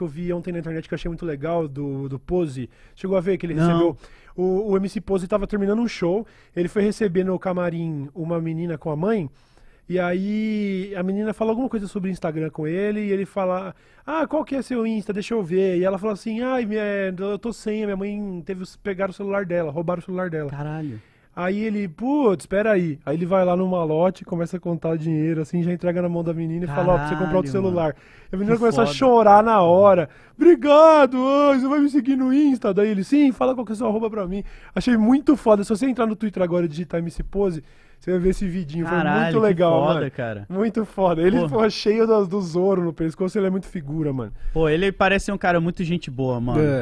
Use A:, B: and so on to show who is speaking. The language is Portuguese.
A: que eu vi ontem na internet que eu achei muito legal, do, do Pose. Chegou a ver que ele
B: Não.
A: recebeu. O, o MC Pose tava terminando um show, ele foi receber no camarim uma menina com a mãe. E aí a menina fala alguma coisa sobre Instagram com ele e ele fala: Ah, qual que é seu Insta? Deixa eu ver. E ela fala assim: Ai, minha, eu tô sem, a minha mãe teve pegar o celular dela, roubaram o celular dela.
B: Caralho.
A: Aí ele, putz, espera aí. Aí ele vai lá no malote, começa a contar dinheiro, assim, já entrega na mão da menina e fala, ó, pra você comprar outro
B: Caralho,
A: celular. E a menina começa a
B: foda.
A: chorar na hora. Obrigado, você vai me seguir no Insta? Daí ele, sim, fala qual que é a sua arroba pra mim. Achei muito foda. Se você entrar no Twitter agora e digitar MC Pose, você vai ver esse vidinho. Foi
B: Caralho,
A: muito legal,
B: que foda,
A: mano.
B: cara.
A: Muito foda. Ele,
B: Porra.
A: pô, cheio do, do Zoro no pescoço, ele é muito figura, mano.
B: Pô, ele parece ser um cara muito gente boa, mano.
A: É.